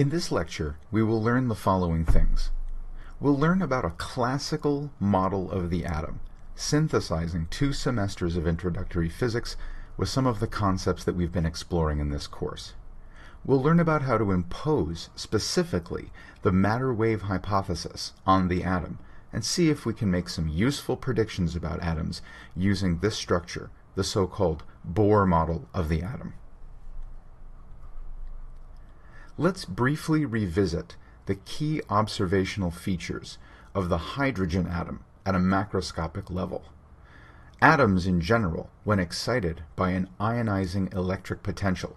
In this lecture, we will learn the following things. We'll learn about a classical model of the atom, synthesizing two semesters of introductory physics with some of the concepts that we've been exploring in this course. We'll learn about how to impose specifically the matter wave hypothesis on the atom and see if we can make some useful predictions about atoms using this structure, the so-called Bohr model of the atom. Let's briefly revisit the key observational features of the hydrogen atom at a macroscopic level. Atoms in general, when excited by an ionizing electric potential,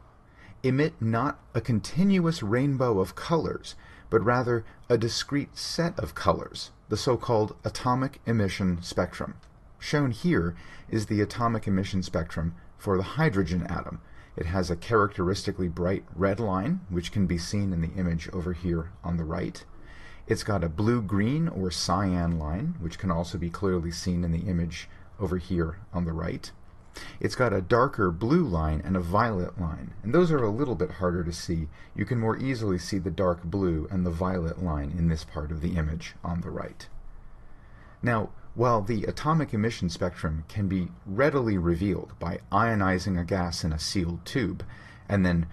emit not a continuous rainbow of colors, but rather a discrete set of colors, the so-called atomic emission spectrum. Shown here is the atomic emission spectrum for the hydrogen atom, it has a characteristically bright red line, which can be seen in the image over here on the right. It's got a blue-green or cyan line, which can also be clearly seen in the image over here on the right. It's got a darker blue line and a violet line, and those are a little bit harder to see. You can more easily see the dark blue and the violet line in this part of the image on the right. Now, while the atomic emission spectrum can be readily revealed by ionizing a gas in a sealed tube and then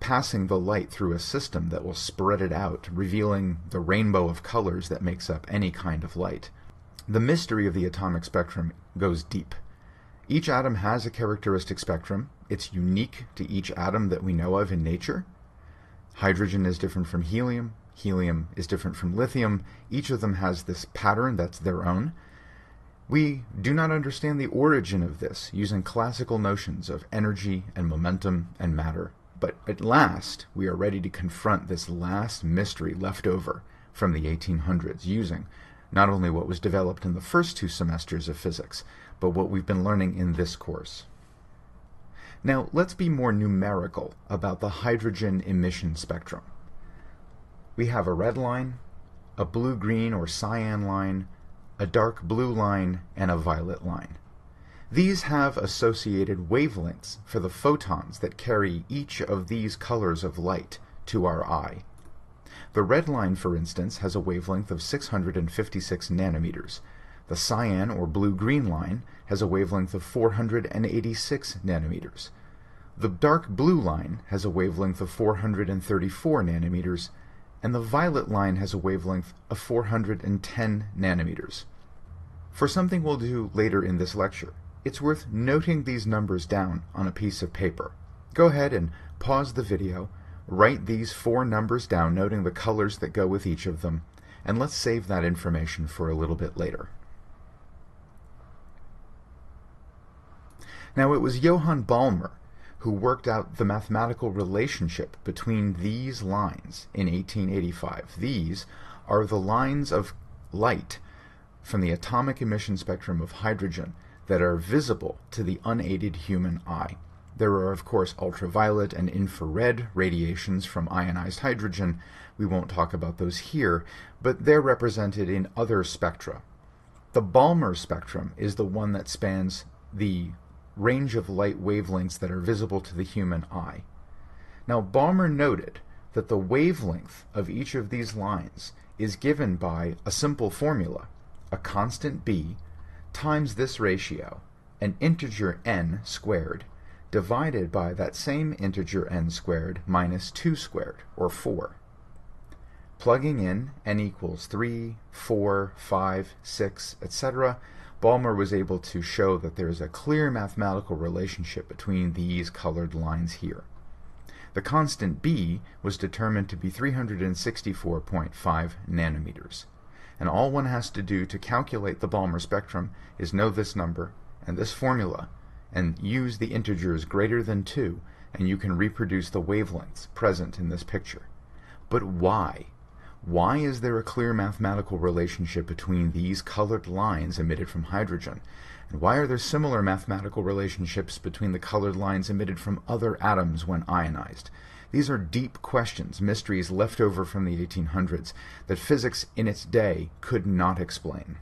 passing the light through a system that will spread it out, revealing the rainbow of colors that makes up any kind of light, the mystery of the atomic spectrum goes deep. Each atom has a characteristic spectrum. It's unique to each atom that we know of in nature. Hydrogen is different from helium, helium is different from lithium. Each of them has this pattern that's their own. We do not understand the origin of this using classical notions of energy and momentum and matter. But at last, we are ready to confront this last mystery left over from the 1800s using not only what was developed in the first two semesters of physics, but what we've been learning in this course. Now, let's be more numerical about the hydrogen emission spectrum we have a red line, a blue-green or cyan line, a dark blue line, and a violet line. These have associated wavelengths for the photons that carry each of these colors of light to our eye. The red line, for instance, has a wavelength of 656 nanometers. The cyan or blue-green line has a wavelength of 486 nanometers. The dark blue line has a wavelength of 434 nanometers, and the violet line has a wavelength of 410 nanometers. For something we'll do later in this lecture, it's worth noting these numbers down on a piece of paper. Go ahead and pause the video, write these four numbers down, noting the colors that go with each of them, and let's save that information for a little bit later. Now, it was Johann Balmer who worked out the mathematical relationship between these lines in 1885. These are the lines of light from the atomic emission spectrum of hydrogen that are visible to the unaided human eye. There are, of course, ultraviolet and infrared radiations from ionized hydrogen. We won't talk about those here, but they're represented in other spectra. The Balmer spectrum is the one that spans the range of light wavelengths that are visible to the human eye. Now, Balmer noted that the wavelength of each of these lines is given by a simple formula, a constant b times this ratio, an integer n squared, divided by that same integer n squared minus 2 squared, or 4. Plugging in n equals 3, 4, 5, 6, etc., Balmer was able to show that there is a clear mathematical relationship between these colored lines here. The constant b was determined to be 364.5 nanometers. And all one has to do to calculate the Balmer spectrum is know this number and this formula and use the integers greater than 2 and you can reproduce the wavelengths present in this picture. But why? Why is there a clear mathematical relationship between these colored lines emitted from hydrogen? And why are there similar mathematical relationships between the colored lines emitted from other atoms when ionized? These are deep questions, mysteries left over from the 1800s, that physics in its day could not explain.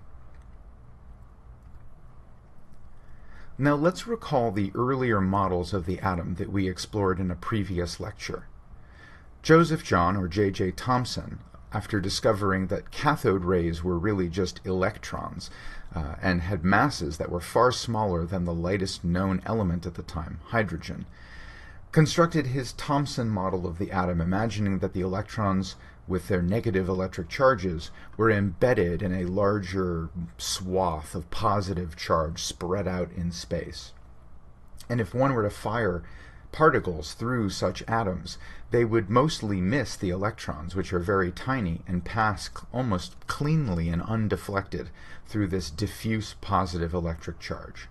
Now let's recall the earlier models of the atom that we explored in a previous lecture. Joseph John, or J.J. Thomson, after discovering that cathode rays were really just electrons uh, and had masses that were far smaller than the lightest known element at the time, hydrogen, constructed his Thomson model of the atom, imagining that the electrons with their negative electric charges were embedded in a larger swath of positive charge spread out in space. And if one were to fire particles through such atoms, they would mostly miss the electrons, which are very tiny, and pass almost cleanly and undeflected through this diffuse positive electric charge.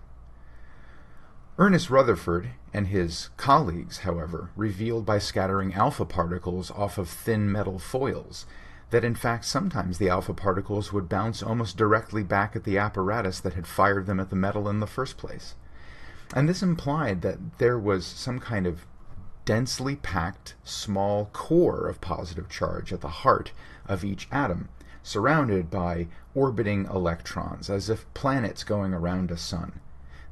Ernest Rutherford and his colleagues, however, revealed by scattering alpha particles off of thin metal foils that in fact sometimes the alpha particles would bounce almost directly back at the apparatus that had fired them at the metal in the first place. And this implied that there was some kind of densely packed small core of positive charge at the heart of each atom, surrounded by orbiting electrons, as if planets going around a sun.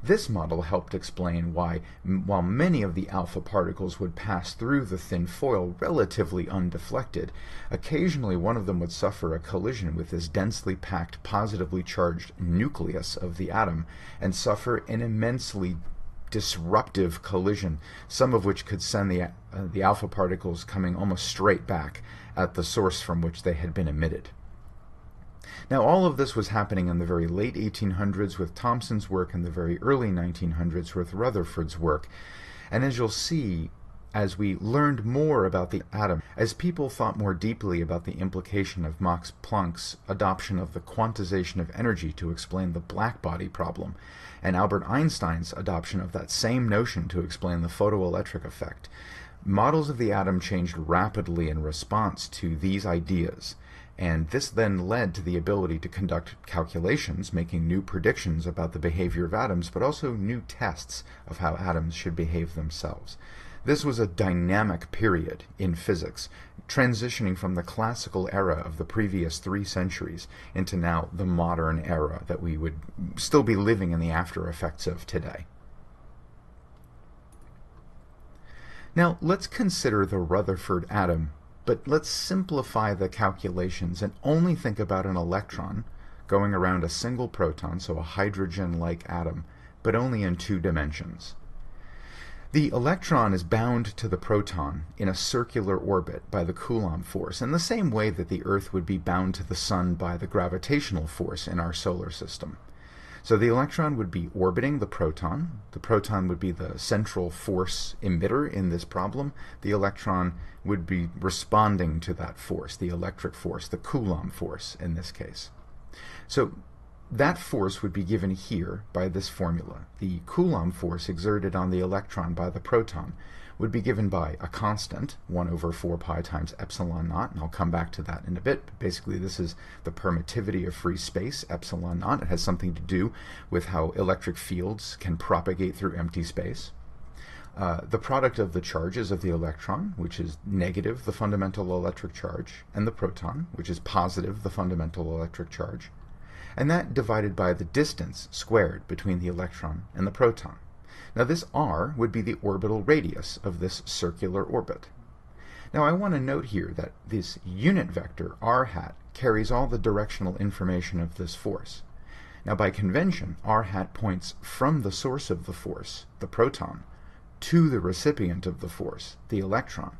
This model helped explain why, while many of the alpha particles would pass through the thin foil relatively undeflected, occasionally one of them would suffer a collision with this densely packed, positively charged nucleus of the atom and suffer an immensely disruptive collision, some of which could send the, uh, the alpha particles coming almost straight back at the source from which they had been emitted. Now, all of this was happening in the very late 1800s with Thomson's work and the very early 1900s with Rutherford's work. And as you'll see, as we learned more about the atom, as people thought more deeply about the implication of Max Planck's adoption of the quantization of energy to explain the black body problem, and Albert Einstein's adoption of that same notion to explain the photoelectric effect, models of the atom changed rapidly in response to these ideas. And this then led to the ability to conduct calculations, making new predictions about the behavior of atoms, but also new tests of how atoms should behave themselves. This was a dynamic period in physics, transitioning from the classical era of the previous three centuries into now the modern era that we would still be living in the after effects of today. Now, let's consider the Rutherford atom but let's simplify the calculations and only think about an electron going around a single proton, so a hydrogen-like atom, but only in two dimensions. The electron is bound to the proton in a circular orbit by the Coulomb force, in the same way that the Earth would be bound to the Sun by the gravitational force in our solar system. So the electron would be orbiting the proton. The proton would be the central force emitter in this problem. The electron would be responding to that force, the electric force, the Coulomb force in this case. So that force would be given here by this formula. The Coulomb force exerted on the electron by the proton would be given by a constant, 1 over 4 pi times epsilon naught, and I'll come back to that in a bit. But basically, this is the permittivity of free space, epsilon naught. It has something to do with how electric fields can propagate through empty space. Uh, the product of the charges of the electron, which is negative, the fundamental electric charge, and the proton, which is positive, the fundamental electric charge, and that divided by the distance squared between the electron and the proton. Now this r would be the orbital radius of this circular orbit. Now I want to note here that this unit vector r hat carries all the directional information of this force. Now by convention, r hat points from the source of the force, the proton, to the recipient of the force, the electron.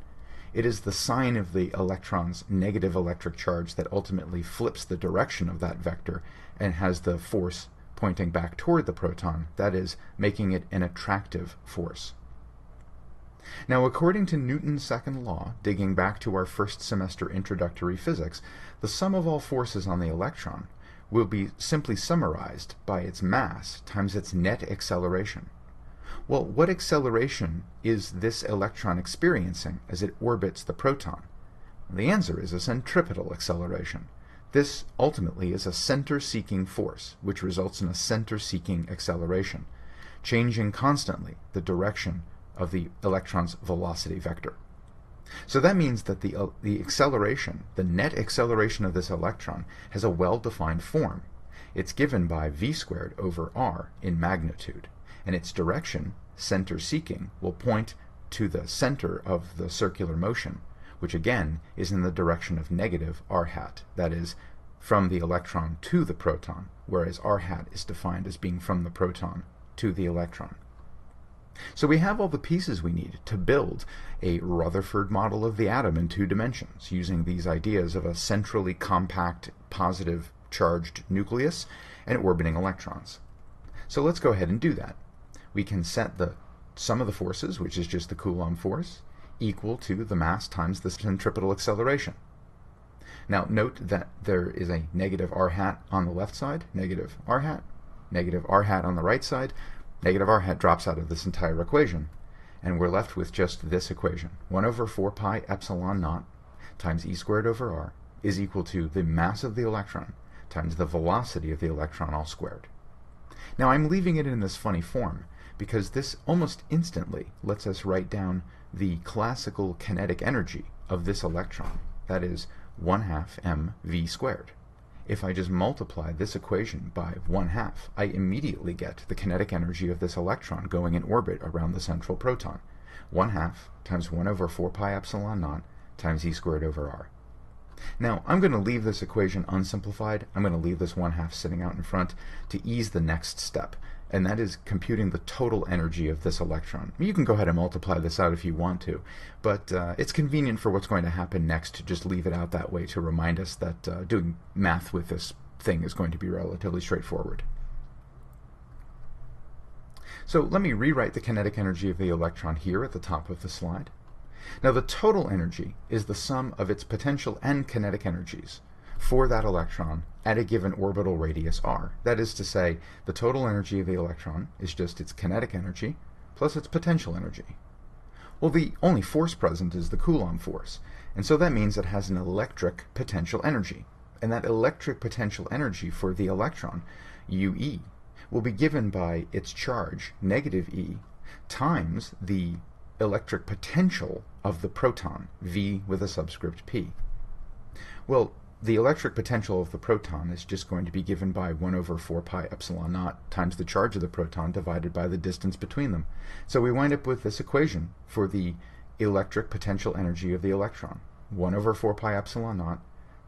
It is the sign of the electron's negative electric charge that ultimately flips the direction of that vector and has the force pointing back toward the proton, that is, making it an attractive force. Now, according to Newton's second law, digging back to our first semester introductory physics, the sum of all forces on the electron will be simply summarized by its mass times its net acceleration. Well, what acceleration is this electron experiencing as it orbits the proton? The answer is a centripetal acceleration. This ultimately is a center-seeking force, which results in a center-seeking acceleration, changing constantly the direction of the electron's velocity vector. So that means that the, uh, the acceleration, the net acceleration of this electron, has a well-defined form. It's given by v squared over r in magnitude, and its direction, center-seeking, will point to the center of the circular motion, which again is in the direction of negative r hat, that is, from the electron to the proton, whereas r hat is defined as being from the proton to the electron. So we have all the pieces we need to build a Rutherford model of the atom in two dimensions, using these ideas of a centrally compact positive charged nucleus and orbiting electrons. So let's go ahead and do that. We can set the sum of the forces, which is just the Coulomb force, equal to the mass times the centripetal acceleration. Now note that there is a negative r hat on the left side, negative r hat, negative r hat on the right side, negative r hat drops out of this entire equation, and we're left with just this equation. 1 over 4 pi epsilon naught times e squared over r is equal to the mass of the electron times the velocity of the electron all squared. Now I'm leaving it in this funny form because this almost instantly lets us write down the classical kinetic energy of this electron, that is 1 half mv squared. If I just multiply this equation by 1 half, I immediately get the kinetic energy of this electron going in orbit around the central proton. 1 half times 1 over 4 pi epsilon naught times e squared over r. Now, I'm going to leave this equation unsimplified. I'm going to leave this 1 half sitting out in front to ease the next step, and that is computing the total energy of this electron. You can go ahead and multiply this out if you want to, but uh, it's convenient for what's going to happen next to just leave it out that way to remind us that uh, doing math with this thing is going to be relatively straightforward. So let me rewrite the kinetic energy of the electron here at the top of the slide. Now the total energy is the sum of its potential and kinetic energies for that electron at a given orbital radius r. That is to say, the total energy of the electron is just its kinetic energy plus its potential energy. Well, the only force present is the Coulomb force, and so that means it has an electric potential energy. And that electric potential energy for the electron, UE, will be given by its charge, negative E, times the electric potential of the proton, V with a subscript P. Well, the electric potential of the proton is just going to be given by 1 over 4 pi epsilon naught times the charge of the proton divided by the distance between them. So we wind up with this equation for the electric potential energy of the electron. 1 over 4 pi epsilon naught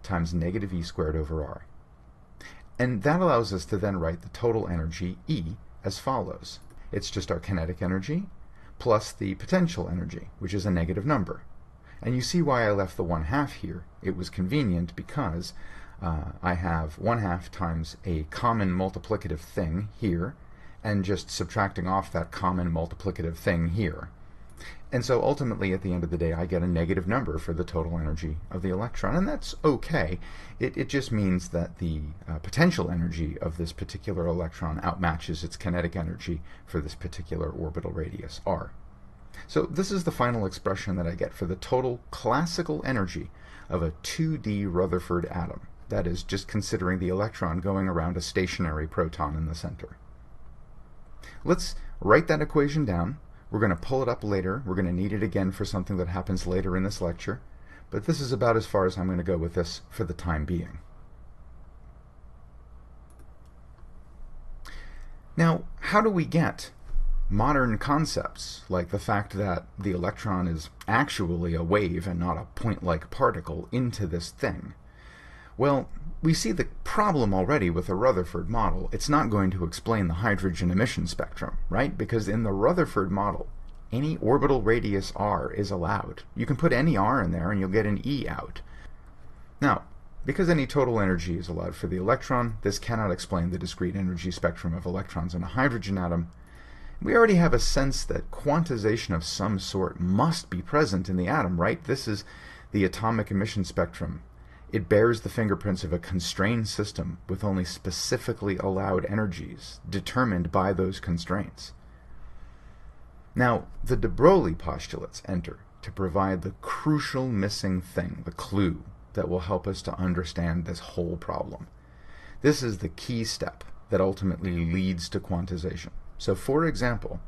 times negative E squared over R. And that allows us to then write the total energy E as follows. It's just our kinetic energy plus the potential energy, which is a negative number. And you see why I left the 1 half here. It was convenient because uh, I have 1 half times a common multiplicative thing here, and just subtracting off that common multiplicative thing here. And so ultimately, at the end of the day, I get a negative number for the total energy of the electron, and that's okay. It, it just means that the uh, potential energy of this particular electron outmatches its kinetic energy for this particular orbital radius, r. So this is the final expression that I get for the total classical energy of a 2D Rutherford atom. That is, just considering the electron going around a stationary proton in the center. Let's write that equation down we're going to pull it up later. We're going to need it again for something that happens later in this lecture. But this is about as far as I'm going to go with this for the time being. Now, how do we get modern concepts like the fact that the electron is actually a wave and not a point-like particle into this thing? Well, we see the problem already with the Rutherford model. It's not going to explain the hydrogen emission spectrum, right? Because in the Rutherford model, any orbital radius r is allowed. You can put any r in there and you'll get an E out. Now, because any total energy is allowed for the electron, this cannot explain the discrete energy spectrum of electrons in a hydrogen atom. We already have a sense that quantization of some sort must be present in the atom, right? This is the atomic emission spectrum it bears the fingerprints of a constrained system with only specifically allowed energies determined by those constraints. Now, the de Broglie postulates enter to provide the crucial missing thing, the clue, that will help us to understand this whole problem. This is the key step that ultimately leads to quantization. So, for example,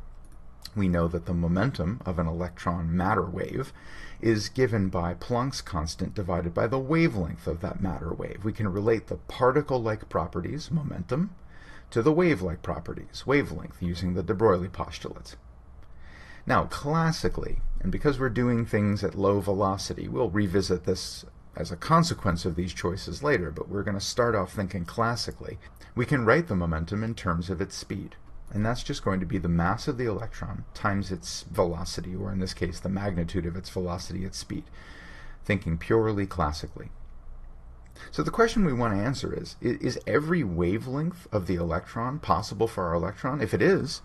we know that the momentum of an electron matter wave is given by Planck's constant divided by the wavelength of that matter wave. We can relate the particle-like properties, momentum, to the wave-like properties, wavelength, using the de Broglie postulate. Now, classically, and because we're doing things at low velocity, we'll revisit this as a consequence of these choices later, but we're going to start off thinking classically. We can write the momentum in terms of its speed, and that's just going to be the mass of the electron times its velocity, or in this case, the magnitude of its velocity at speed, thinking purely classically. So the question we want to answer is, is every wavelength of the electron possible for our electron? If it is,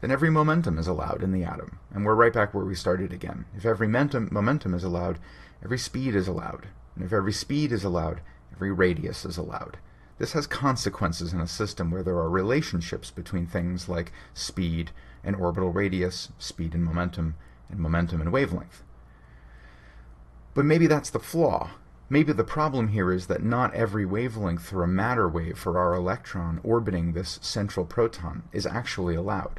then every momentum is allowed in the atom. And we're right back where we started again. If every momentum is allowed, every speed is allowed. And if every speed is allowed, every radius is allowed. This has consequences in a system where there are relationships between things like speed and orbital radius, speed and momentum, and momentum and wavelength. But maybe that's the flaw. Maybe the problem here is that not every wavelength for a matter wave for our electron orbiting this central proton is actually allowed.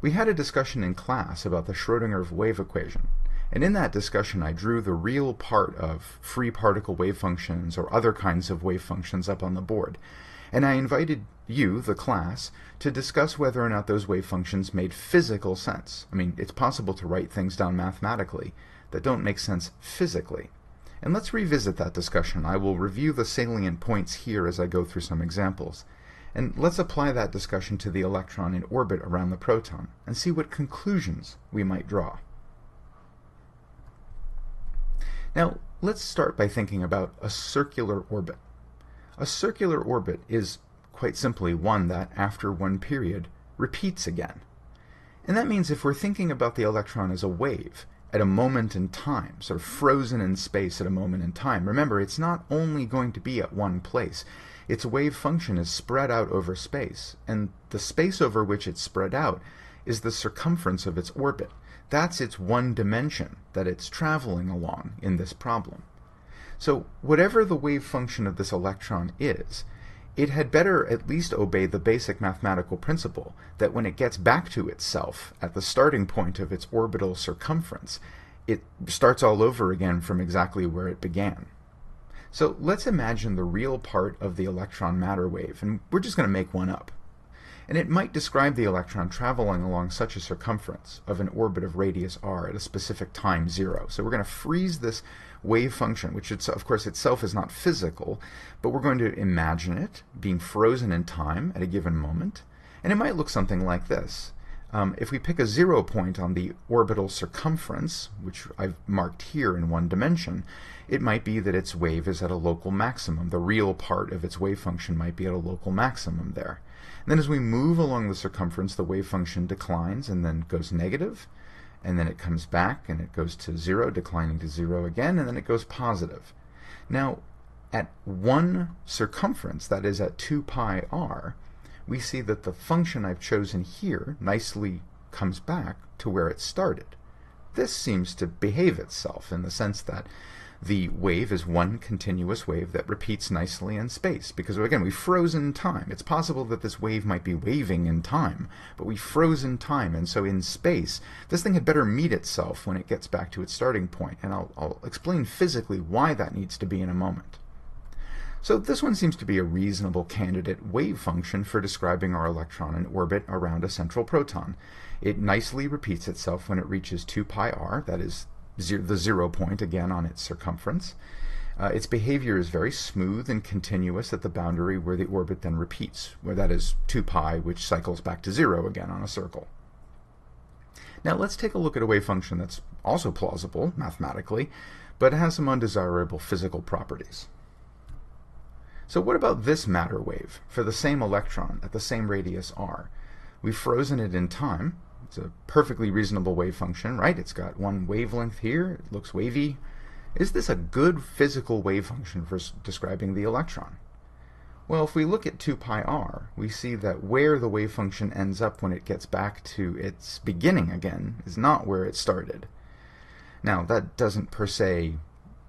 We had a discussion in class about the Schrödinger wave equation, and in that discussion I drew the real part of free particle wave functions or other kinds of wave functions up on the board, and I invited you, the class, to discuss whether or not those wave functions made physical sense. I mean, it's possible to write things down mathematically that don't make sense physically. And let's revisit that discussion. I will review the salient points here as I go through some examples. And let's apply that discussion to the electron in orbit around the proton and see what conclusions we might draw. Now, let's start by thinking about a circular orbit. A circular orbit is quite simply one that, after one period, repeats again. And that means if we're thinking about the electron as a wave, at a moment in time, sort of frozen in space at a moment in time. Remember, it's not only going to be at one place. Its wave function is spread out over space, and the space over which it's spread out is the circumference of its orbit. That's its one dimension that it's traveling along in this problem. So whatever the wave function of this electron is, it had better at least obey the basic mathematical principle that when it gets back to itself at the starting point of its orbital circumference, it starts all over again from exactly where it began. So let's imagine the real part of the electron matter wave, and we're just going to make one up. And it might describe the electron traveling along such a circumference of an orbit of radius r at a specific time zero. So we're going to freeze this wave function, which of course itself is not physical, but we're going to imagine it being frozen in time at a given moment. And it might look something like this. Um, if we pick a zero point on the orbital circumference, which I've marked here in one dimension, it might be that its wave is at a local maximum. The real part of its wave function might be at a local maximum there. Then as we move along the circumference, the wave function declines and then goes negative and then it comes back and it goes to zero, declining to zero again, and then it goes positive. Now, at one circumference, that is at 2 pi r, we see that the function I've chosen here nicely comes back to where it started. This seems to behave itself in the sense that the wave is one continuous wave that repeats nicely in space. Because again, we froze in time. It's possible that this wave might be waving in time, but we froze in time. And so in space, this thing had better meet itself when it gets back to its starting point. And I'll, I'll explain physically why that needs to be in a moment. So this one seems to be a reasonable candidate wave function for describing our electron in orbit around a central proton. It nicely repeats itself when it reaches 2 pi r, that is the zero point again on its circumference. Uh, its behavior is very smooth and continuous at the boundary where the orbit then repeats, where that is 2 pi, which cycles back to zero again on a circle. Now let's take a look at a wave function that's also plausible mathematically, but has some undesirable physical properties. So what about this matter wave for the same electron at the same radius r? We've frozen it in time, it's a perfectly reasonable wave function, right? It's got one wavelength here. It looks wavy. Is this a good physical wave function for describing the electron? Well, if we look at 2 pi r, we see that where the wave function ends up when it gets back to its beginning again is not where it started. Now, that doesn't per se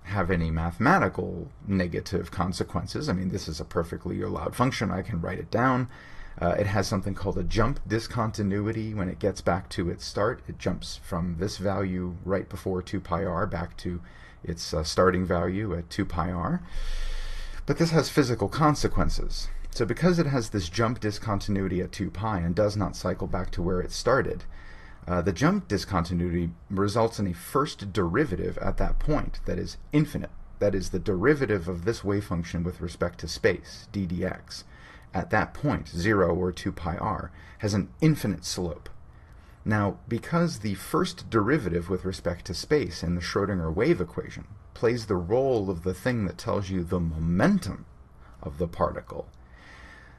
have any mathematical negative consequences. I mean, this is a perfectly allowed function. I can write it down. Uh, it has something called a jump discontinuity. When it gets back to its start, it jumps from this value right before 2 pi r back to its uh, starting value at 2 pi r. But this has physical consequences. So because it has this jump discontinuity at 2 pi and does not cycle back to where it started, Uh, the jump discontinuity results in a first derivative at that point that is infinite. That is the derivative of this wave function with respect to space, d dx. At that point, 0 or 2 pi r has an infinite slope. Now, because the first derivative with respect to space in the Schrodinger wave equation plays the role of the thing that tells you the momentum of the particle,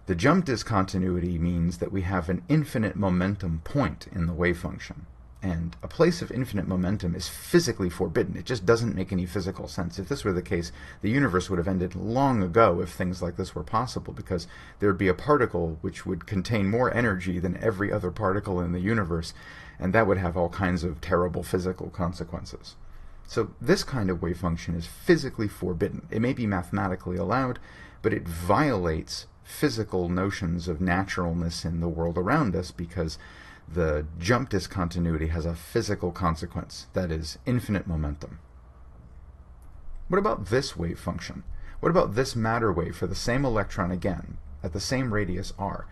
the jump discontinuity means that we have an infinite momentum point in the wave function. And a place of infinite momentum is physically forbidden. It just doesn't make any physical sense. If this were the case, the universe would have ended long ago if things like this were possible, because there would be a particle which would contain more energy than every other particle in the universe, and that would have all kinds of terrible physical consequences. So this kind of wave function is physically forbidden. It may be mathematically allowed, but it violates physical notions of naturalness in the world around us because the jump discontinuity has a physical consequence, that is, infinite momentum. What about this wave function? What about this matter wave for the same electron again, at the same radius r?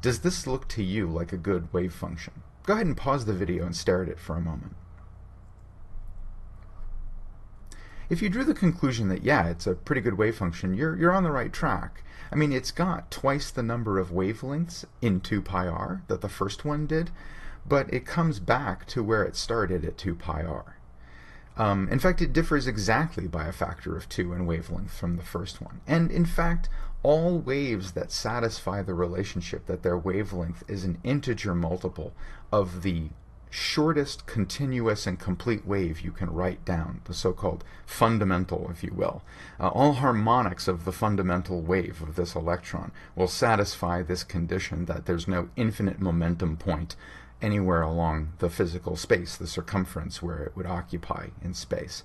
Does this look to you like a good wave function? Go ahead and pause the video and stare at it for a moment. If you drew the conclusion that, yeah, it's a pretty good wave function, you're, you're on the right track. I mean, it's got twice the number of wavelengths in 2 pi r that the first one did, but it comes back to where it started at 2 pi r. Um, in fact, it differs exactly by a factor of 2 in wavelength from the first one. And in fact, all waves that satisfy the relationship that their wavelength is an integer multiple of the shortest continuous and complete wave you can write down, the so-called fundamental, if you will. Uh, all harmonics of the fundamental wave of this electron will satisfy this condition that there's no infinite momentum point anywhere along the physical space, the circumference where it would occupy in space.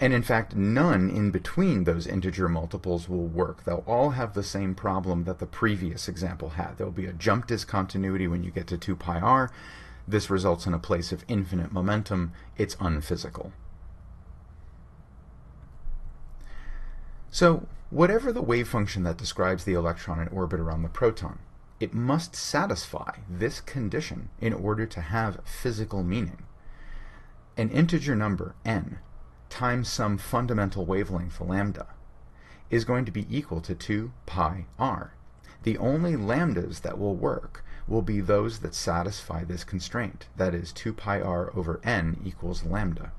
And in fact, none in between those integer multiples will work. They'll all have the same problem that the previous example had. There'll be a jump discontinuity when you get to 2 pi r, this results in a place of infinite momentum. It's unphysical. So, whatever the wave function that describes the electron in orbit around the proton, it must satisfy this condition in order to have physical meaning. An integer number, n, times some fundamental wavelength lambda, is going to be equal to 2 pi r. The only lambdas that will work will be those that satisfy this constraint, that is 2 pi r over n equals lambda.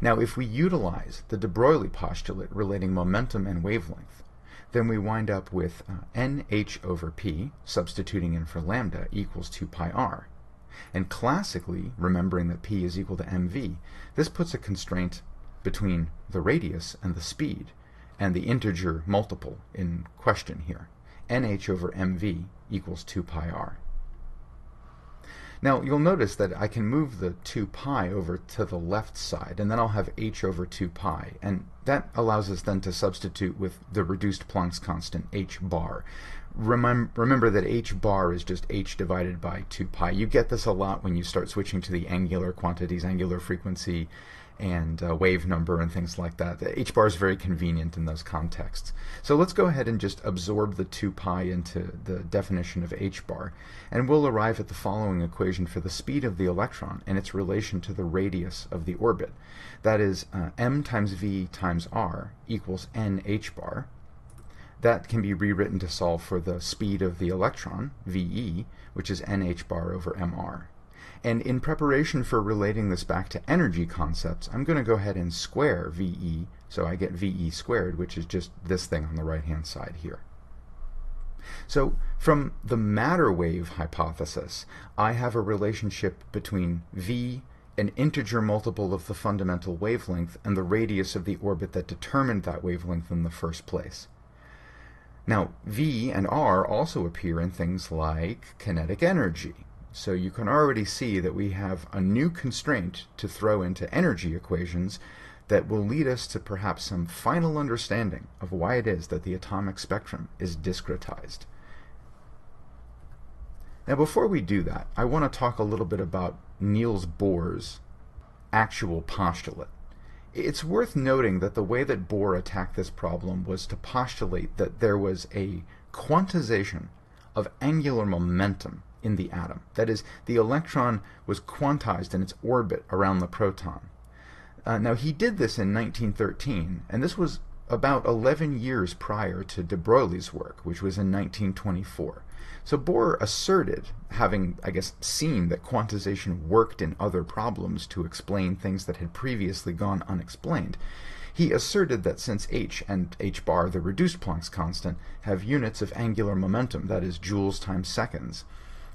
Now, if we utilize the de Broglie postulate relating momentum and wavelength, then we wind up with uh, nh over p, substituting in for lambda, equals 2 pi r. And classically, remembering that p is equal to mv, this puts a constraint between the radius and the speed, and the integer multiple in question here. nh over mv equals 2 pi r. Now you'll notice that I can move the 2 pi over to the left side and then I'll have h over 2 pi and that allows us then to substitute with the reduced Planck's constant h bar. Remem remember that h bar is just h divided by 2 pi. You get this a lot when you start switching to the angular quantities, angular frequency, and uh, wave number and things like that. The h bar is very convenient in those contexts. So let's go ahead and just absorb the 2 pi into the definition of h bar, and we'll arrive at the following equation for the speed of the electron and its relation to the radius of the orbit. That is uh, m times v times r equals n h bar. That can be rewritten to solve for the speed of the electron, ve, which is nh bar over mr. And in preparation for relating this back to energy concepts, I'm going to go ahead and square VE, so I get VE squared, which is just this thing on the right-hand side here. So from the matter wave hypothesis, I have a relationship between V, an integer multiple of the fundamental wavelength, and the radius of the orbit that determined that wavelength in the first place. Now, V and R also appear in things like kinetic energy, so you can already see that we have a new constraint to throw into energy equations that will lead us to perhaps some final understanding of why it is that the atomic spectrum is discretized. Now before we do that, I want to talk a little bit about Niels Bohr's actual postulate. It's worth noting that the way that Bohr attacked this problem was to postulate that there was a quantization of angular momentum in the atom. That is, the electron was quantized in its orbit around the proton. Uh, now, he did this in 1913, and this was about 11 years prior to de Broglie's work, which was in 1924. So Bohr asserted, having, I guess, seen that quantization worked in other problems to explain things that had previously gone unexplained, he asserted that since h and h bar, the reduced Planck's constant, have units of angular momentum, that is, joules times seconds,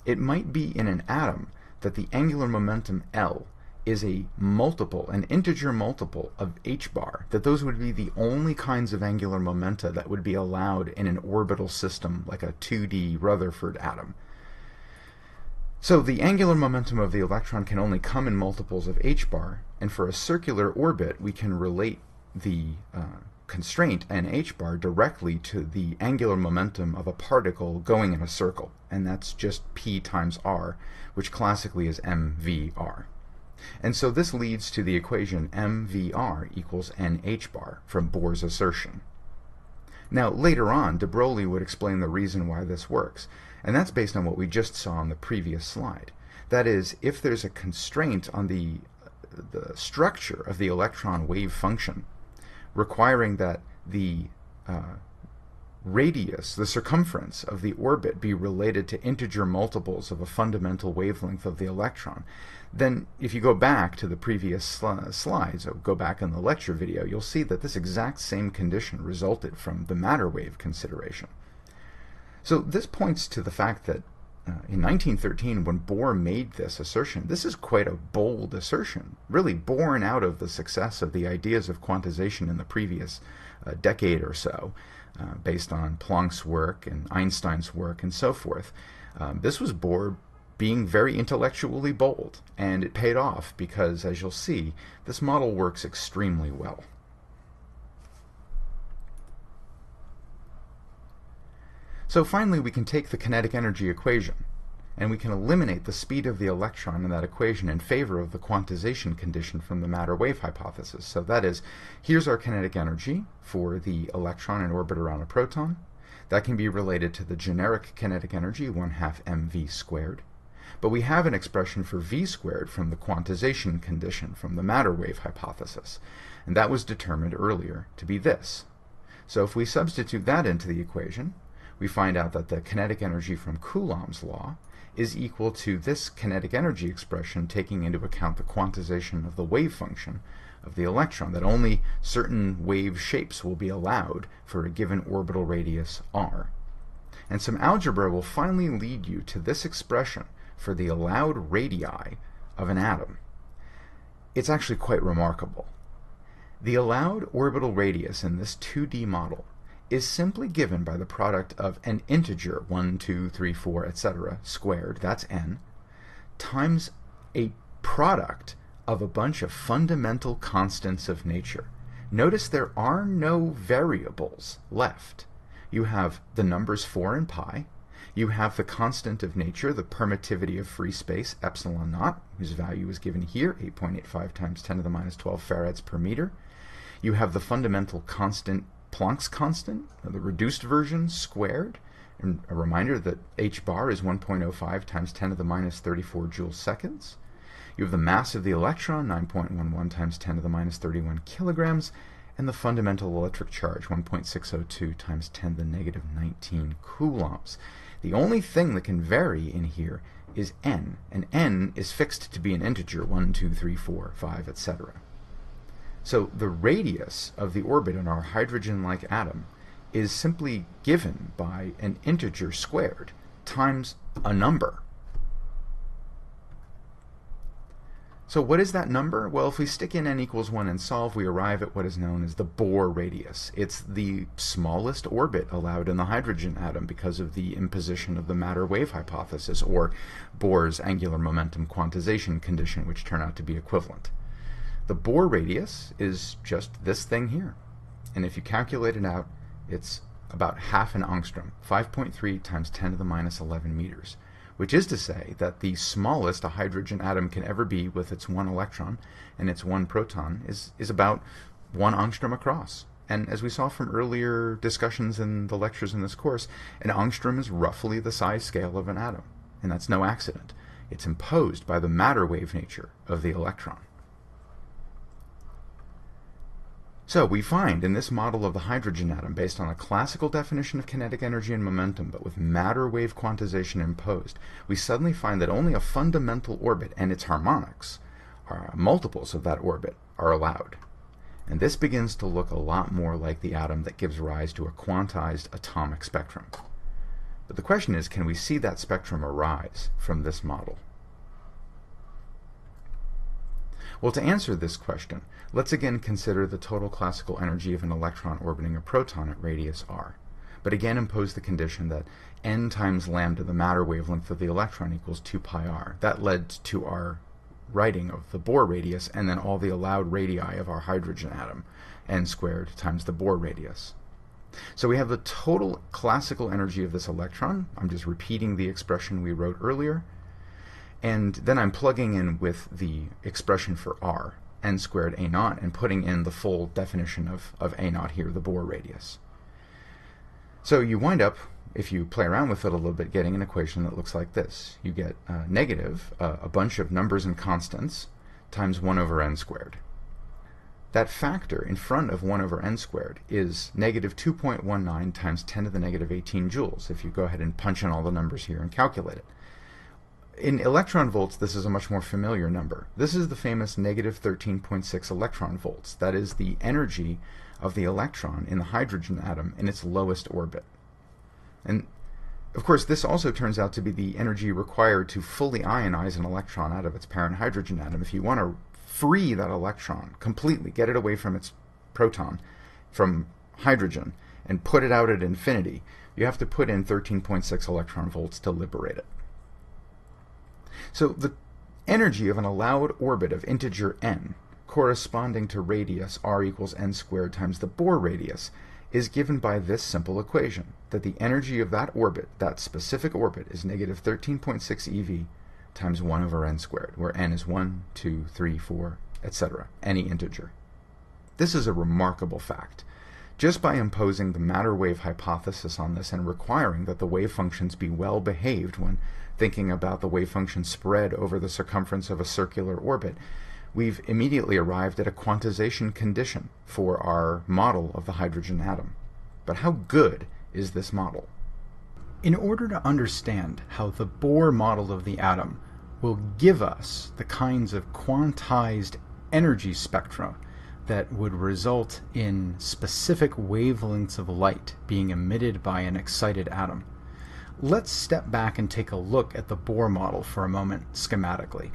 it might be in an atom that the angular momentum L is a multiple, an integer multiple of h bar, that those would be the only kinds of angular momenta that would be allowed in an orbital system like a 2D Rutherford atom. So the angular momentum of the electron can only come in multiples of h bar, and for a circular orbit we can relate the uh, constraint and h bar directly to the angular momentum of a particle going in a circle, and that's just p times r, which classically is mvr. And so this leads to the equation mvr equals nh bar from Bohr's assertion. Now, later on, de Broglie would explain the reason why this works, and that's based on what we just saw on the previous slide. That is, if there's a constraint on the, the structure of the electron wave function, requiring that the uh, radius, the circumference of the orbit be related to integer multiples of a fundamental wavelength of the electron, then if you go back to the previous sl slides, or go back in the lecture video, you'll see that this exact same condition resulted from the matter wave consideration. So this points to the fact that uh, in 1913, when Bohr made this assertion, this is quite a bold assertion, really born out of the success of the ideas of quantization in the previous uh, decade or so, uh, based on Planck's work and Einstein's work and so forth. Um, this was Bohr being very intellectually bold, and it paid off because, as you'll see, this model works extremely well. So finally, we can take the kinetic energy equation, and we can eliminate the speed of the electron in that equation in favor of the quantization condition from the matter-wave hypothesis. So that is, here's our kinetic energy for the electron in orbit around a proton. That can be related to the generic kinetic energy, 1 half mv squared. But we have an expression for v squared from the quantization condition from the matter-wave hypothesis, and that was determined earlier to be this. So if we substitute that into the equation, we find out that the kinetic energy from Coulomb's law is equal to this kinetic energy expression taking into account the quantization of the wave function of the electron, that only certain wave shapes will be allowed for a given orbital radius r. And some algebra will finally lead you to this expression for the allowed radii of an atom. It's actually quite remarkable. The allowed orbital radius in this 2D model is simply given by the product of an integer 1, 2, 3, 4, etc. squared, that's n, times a product of a bunch of fundamental constants of nature. Notice there are no variables left. You have the numbers 4 and pi, you have the constant of nature, the permittivity of free space, epsilon naught, whose value is given here, 8.85 times 10 to the minus 12 farads per meter. You have the fundamental constant Planck's constant, uh, the reduced version, squared. And a reminder that h bar is 1.05 times 10 to the minus 34 joule seconds. You have the mass of the electron, 9.11 times 10 to the minus 31 kilograms, and the fundamental electric charge, 1.602 times 10 to the negative 19 coulombs. The only thing that can vary in here is n, and n is fixed to be an integer, 1, 2, 3, 4, 5, etc. So the radius of the orbit in our hydrogen-like atom is simply given by an integer squared times a number. So what is that number? Well, if we stick in n equals 1 and solve, we arrive at what is known as the Bohr radius. It's the smallest orbit allowed in the hydrogen atom because of the imposition of the matter-wave hypothesis, or Bohr's angular momentum quantization condition, which turn out to be equivalent. The Bohr radius is just this thing here. And if you calculate it out, it's about half an angstrom, 5.3 times 10 to the minus 11 meters, which is to say that the smallest a hydrogen atom can ever be with its one electron and its one proton is, is about one angstrom across. And as we saw from earlier discussions in the lectures in this course, an angstrom is roughly the size scale of an atom. and that's no accident. It's imposed by the matter wave nature of the electron. So we find in this model of the hydrogen atom, based on a classical definition of kinetic energy and momentum, but with matter wave quantization imposed, we suddenly find that only a fundamental orbit and its harmonics, are multiples of that orbit, are allowed. And this begins to look a lot more like the atom that gives rise to a quantized atomic spectrum. But the question is, can we see that spectrum arise from this model? Well, to answer this question, let's again consider the total classical energy of an electron orbiting a proton at radius r, but again impose the condition that n times lambda, the matter wavelength of the electron, equals 2 pi r. That led to our writing of the Bohr radius and then all the allowed radii of our hydrogen atom, n squared times the Bohr radius. So we have the total classical energy of this electron. I'm just repeating the expression we wrote earlier. And then I'm plugging in with the expression for r, n squared a naught, and putting in the full definition of, of a naught here, the Bohr radius. So you wind up, if you play around with it a little bit, getting an equation that looks like this. You get uh, negative, uh, a bunch of numbers and constants, times 1 over n squared. That factor in front of 1 over n squared is negative 2.19 times 10 to the negative 18 joules, if you go ahead and punch in all the numbers here and calculate it. In electron volts, this is a much more familiar number. This is the famous negative 13.6 electron volts. That is the energy of the electron in the hydrogen atom in its lowest orbit. And of course, this also turns out to be the energy required to fully ionize an electron out of its parent hydrogen atom. If you want to free that electron completely, get it away from its proton, from hydrogen, and put it out at infinity, you have to put in 13.6 electron volts to liberate it. So the energy of an allowed orbit of integer n, corresponding to radius r equals n squared times the Bohr radius, is given by this simple equation, that the energy of that orbit, that specific orbit, is negative 13.6 eV times 1 over n squared, where n is 1, 2, 3, 4, etc., any integer. This is a remarkable fact. Just by imposing the matter wave hypothesis on this and requiring that the wave functions be well behaved when thinking about the wave function spread over the circumference of a circular orbit, we've immediately arrived at a quantization condition for our model of the hydrogen atom. But how good is this model? In order to understand how the Bohr model of the atom will give us the kinds of quantized energy spectra that would result in specific wavelengths of light being emitted by an excited atom, Let's step back and take a look at the Bohr model for a moment schematically.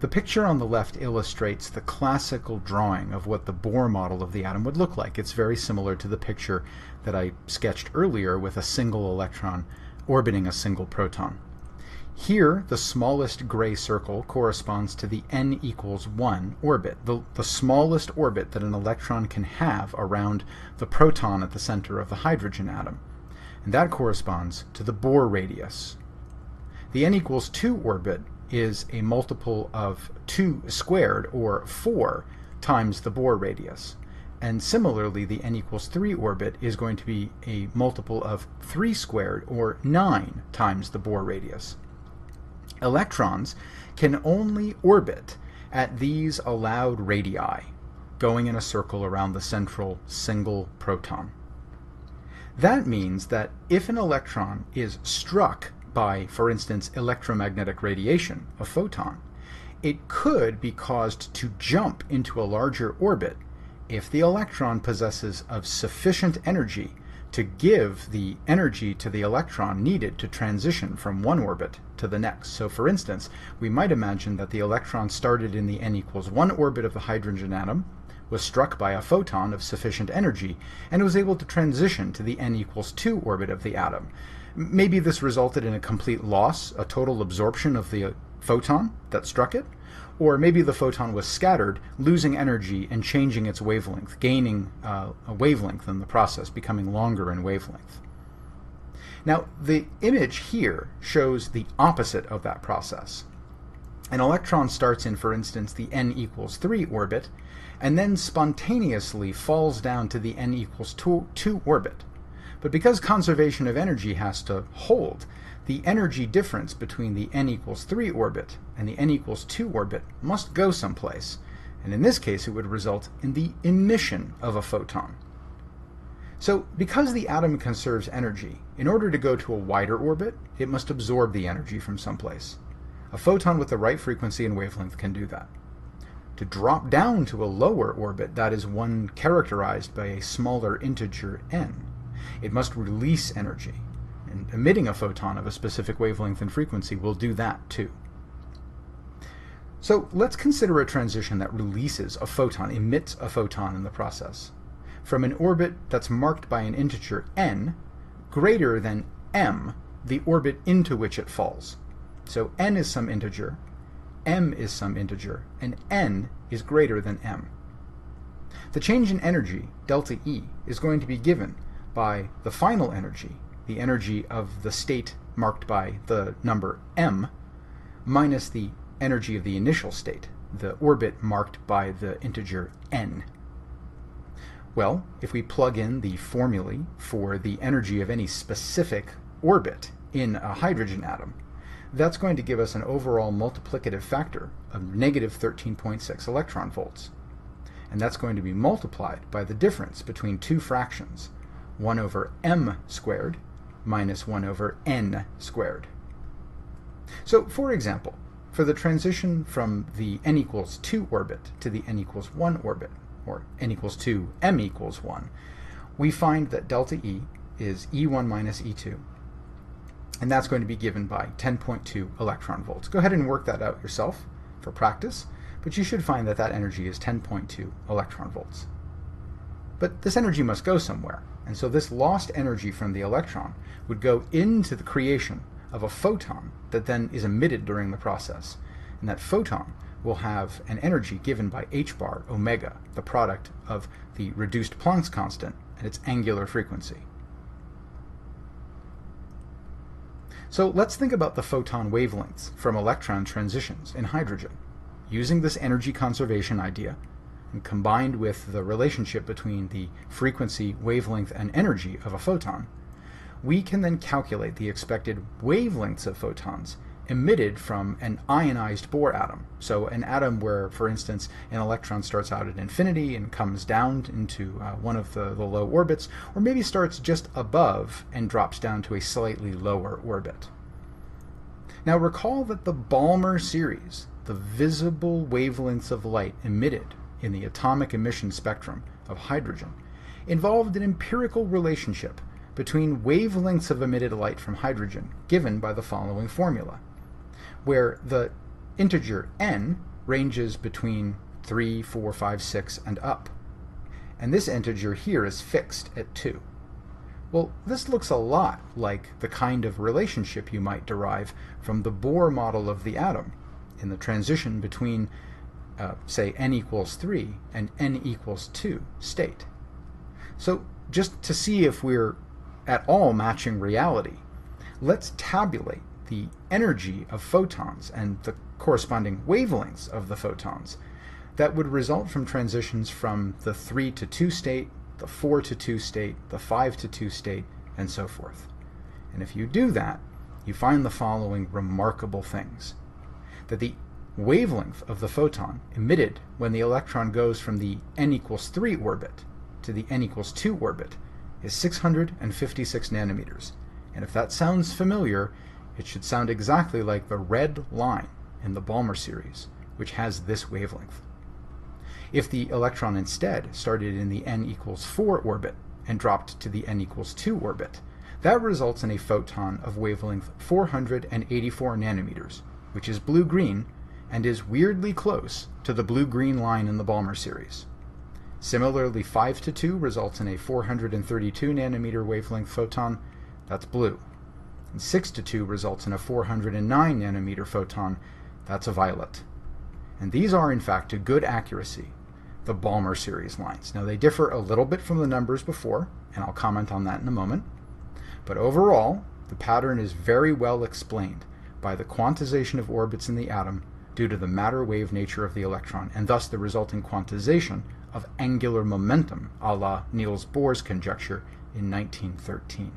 The picture on the left illustrates the classical drawing of what the Bohr model of the atom would look like. It's very similar to the picture that I sketched earlier with a single electron orbiting a single proton. Here, the smallest gray circle corresponds to the n equals 1 orbit, the, the smallest orbit that an electron can have around the proton at the center of the hydrogen atom and that corresponds to the Bohr radius. The n equals 2 orbit is a multiple of 2 squared, or 4, times the Bohr radius. And similarly, the n equals 3 orbit is going to be a multiple of 3 squared, or 9 times the Bohr radius. Electrons can only orbit at these allowed radii, going in a circle around the central single proton. That means that if an electron is struck by, for instance, electromagnetic radiation, a photon, it could be caused to jump into a larger orbit if the electron possesses of sufficient energy to give the energy to the electron needed to transition from one orbit to the next. So for instance, we might imagine that the electron started in the n equals 1 orbit of the hydrogen atom, was struck by a photon of sufficient energy and was able to transition to the n equals 2 orbit of the atom. Maybe this resulted in a complete loss, a total absorption of the photon that struck it, or maybe the photon was scattered, losing energy and changing its wavelength, gaining uh, a wavelength in the process, becoming longer in wavelength. Now, the image here shows the opposite of that process. An electron starts in, for instance, the n equals 3 orbit, and then spontaneously falls down to the n equals 2, 2 orbit. But because conservation of energy has to hold, the energy difference between the n equals 3 orbit and the n equals 2 orbit must go someplace, and in this case it would result in the emission of a photon. So, because the atom conserves energy, in order to go to a wider orbit, it must absorb the energy from someplace. A photon with the right frequency and wavelength can do that. To drop down to a lower orbit, that is one characterized by a smaller integer n, it must release energy, emitting a photon of a specific wavelength and frequency will do that too. So let's consider a transition that releases a photon, emits a photon in the process, from an orbit that's marked by an integer n greater than m, the orbit into which it falls. So n is some integer, m is some integer, and n is greater than m. The change in energy, delta E, is going to be given by the final energy, the energy of the state marked by the number m, minus the energy of the initial state, the orbit marked by the integer n. Well, if we plug in the formulae for the energy of any specific orbit in a hydrogen atom, that's going to give us an overall multiplicative factor of negative 13.6 electron volts. And that's going to be multiplied by the difference between two fractions, 1 over m squared minus 1 over n squared. So, for example, for the transition from the n equals 2 orbit to the n equals 1 orbit, or n equals 2, m equals 1, we find that delta E is E1 minus E2, and that's going to be given by 10.2 electron volts. Go ahead and work that out yourself for practice, but you should find that that energy is 10.2 electron volts. But this energy must go somewhere, and so this lost energy from the electron would go into the creation of a photon that then is emitted during the process. And that photon will have an energy given by h bar omega, the product of the reduced Planck's constant and its angular frequency. So let's think about the photon wavelengths from electron transitions in hydrogen. Using this energy conservation idea, combined with the relationship between the frequency, wavelength, and energy of a photon, we can then calculate the expected wavelengths of photons emitted from an ionized Bohr atom. So an atom where, for instance, an electron starts out at infinity and comes down into uh, one of the, the low orbits, or maybe starts just above and drops down to a slightly lower orbit. Now recall that the Balmer series, the visible wavelengths of light emitted in the atomic emission spectrum of hydrogen, involved an empirical relationship between wavelengths of emitted light from hydrogen given by the following formula where the integer n ranges between 3, 4, 5, 6, and up. And this integer here is fixed at 2. Well, this looks a lot like the kind of relationship you might derive from the Bohr model of the atom in the transition between, uh, say, n equals 3 and n equals 2 state. So just to see if we're at all matching reality, let's tabulate the energy of photons and the corresponding wavelengths of the photons that would result from transitions from the 3 to 2 state, the 4 to 2 state, the 5 to 2 state, and so forth. And if you do that, you find the following remarkable things. That the wavelength of the photon emitted when the electron goes from the n equals 3 orbit to the n equals 2 orbit is 656 nanometers. And if that sounds familiar, it should sound exactly like the red line in the Balmer series, which has this wavelength. If the electron instead started in the n equals 4 orbit and dropped to the n equals 2 orbit, that results in a photon of wavelength 484 nanometers, which is blue-green and is weirdly close to the blue-green line in the Balmer series. Similarly, 5 to 2 results in a 432 nanometer wavelength photon, that's blue and 6 to 2 results in a 409 nanometer photon, that's a violet. And these are, in fact, to good accuracy, the Balmer series lines. Now, they differ a little bit from the numbers before, and I'll comment on that in a moment. But overall, the pattern is very well explained by the quantization of orbits in the atom due to the matter wave nature of the electron, and thus the resulting quantization of angular momentum, a la Niels Bohr's conjecture in 1913.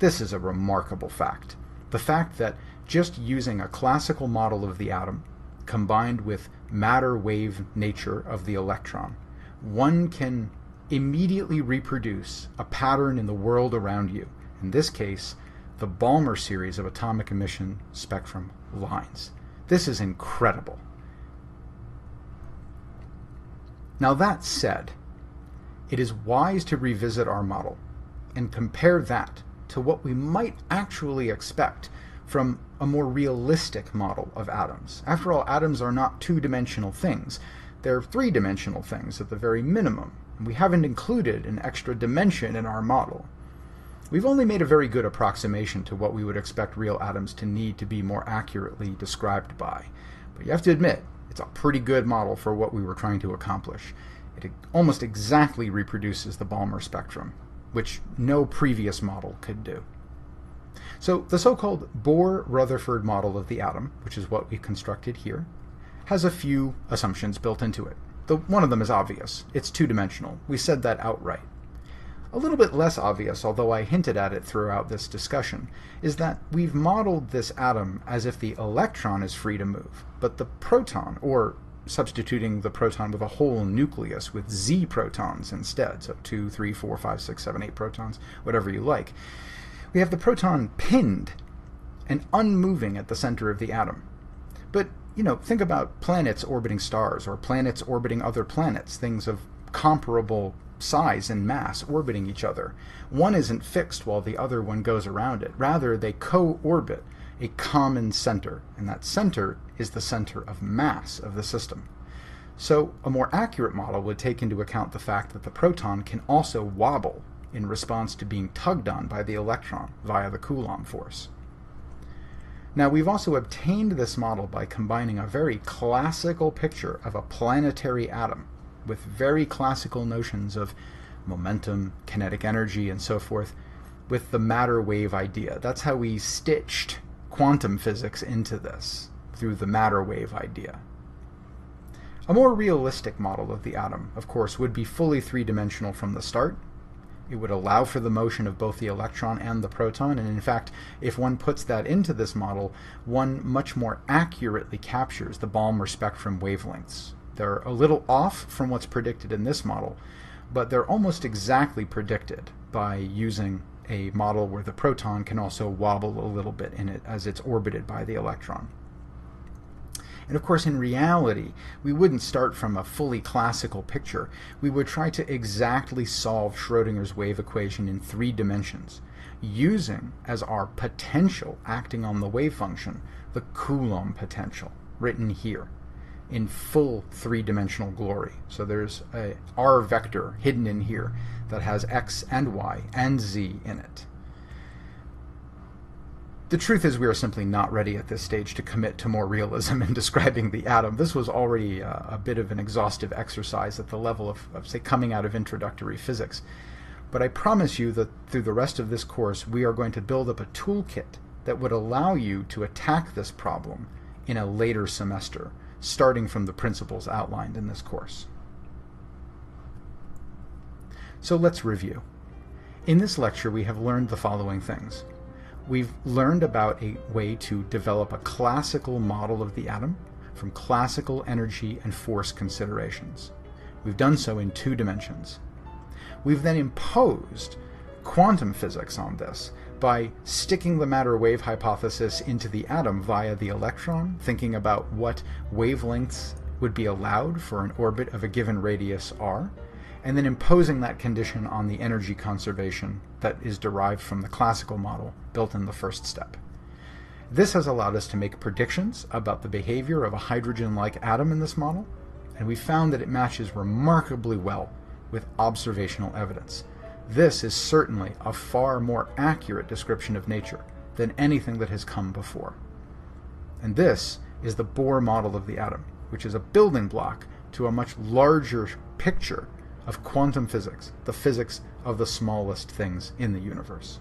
This is a remarkable fact, the fact that just using a classical model of the atom combined with matter wave nature of the electron, one can immediately reproduce a pattern in the world around you. In this case, the Balmer series of atomic emission spectrum lines. This is incredible. Now, that said, it is wise to revisit our model and compare that to what we might actually expect from a more realistic model of atoms. After all, atoms are not two dimensional things, they're three dimensional things at the very minimum. We haven't included an extra dimension in our model. We've only made a very good approximation to what we would expect real atoms to need to be more accurately described by. But you have to admit, it's a pretty good model for what we were trying to accomplish. It almost exactly reproduces the Balmer spectrum, which no previous model could do. So the so-called Bohr-Rutherford model of the atom, which is what we constructed here, has a few assumptions built into it. The, one of them is obvious. It's two-dimensional. We said that outright. A little bit less obvious, although I hinted at it throughout this discussion, is that we've modeled this atom as if the electron is free to move, but the proton, or substituting the proton with a whole nucleus with z protons instead, so 2, 3, 4, 5, 6, 7, 8 protons, whatever you like, we have the proton pinned and unmoving at the center of the atom. But, you know, think about planets orbiting stars or planets orbiting other planets, things of comparable size and mass orbiting each other. One isn't fixed while the other one goes around it. Rather, they co orbit a common center, and that center is the center of mass of the system. So, a more accurate model would take into account the fact that the proton can also wobble in response to being tugged on by the electron via the Coulomb force. Now, we've also obtained this model by combining a very classical picture of a planetary atom with very classical notions of momentum, kinetic energy, and so forth, with the matter wave idea. That's how we stitched quantum physics into this, through the matter wave idea. A more realistic model of the atom, of course, would be fully three dimensional from the start. It would allow for the motion of both the electron and the proton, and in fact, if one puts that into this model, one much more accurately captures the Balmer spectrum wavelengths. They're a little off from what's predicted in this model, but they're almost exactly predicted by using a model where the proton can also wobble a little bit in it as it's orbited by the electron. And of course, in reality, we wouldn't start from a fully classical picture. We would try to exactly solve Schrodinger's wave equation in three dimensions, using as our potential acting on the wave function the Coulomb potential, written here in full three-dimensional glory. So there's a r vector hidden in here that has x and y and z in it. The truth is we are simply not ready at this stage to commit to more realism in describing the atom. This was already a, a bit of an exhaustive exercise at the level of, of, say, coming out of introductory physics. But I promise you that through the rest of this course, we are going to build up a toolkit that would allow you to attack this problem in a later semester starting from the principles outlined in this course. So let's review. In this lecture, we have learned the following things. We've learned about a way to develop a classical model of the atom from classical energy and force considerations. We've done so in two dimensions. We've then imposed quantum physics on this by sticking the matter wave hypothesis into the atom via the electron, thinking about what wavelengths would be allowed for an orbit of a given radius r, and then imposing that condition on the energy conservation that is derived from the classical model built in the first step. This has allowed us to make predictions about the behavior of a hydrogen like atom in this model, and we found that it matches remarkably well with observational evidence. This is certainly a far more accurate description of nature than anything that has come before. And this is the Bohr model of the atom, which is a building block to a much larger picture of quantum physics, the physics of the smallest things in the universe.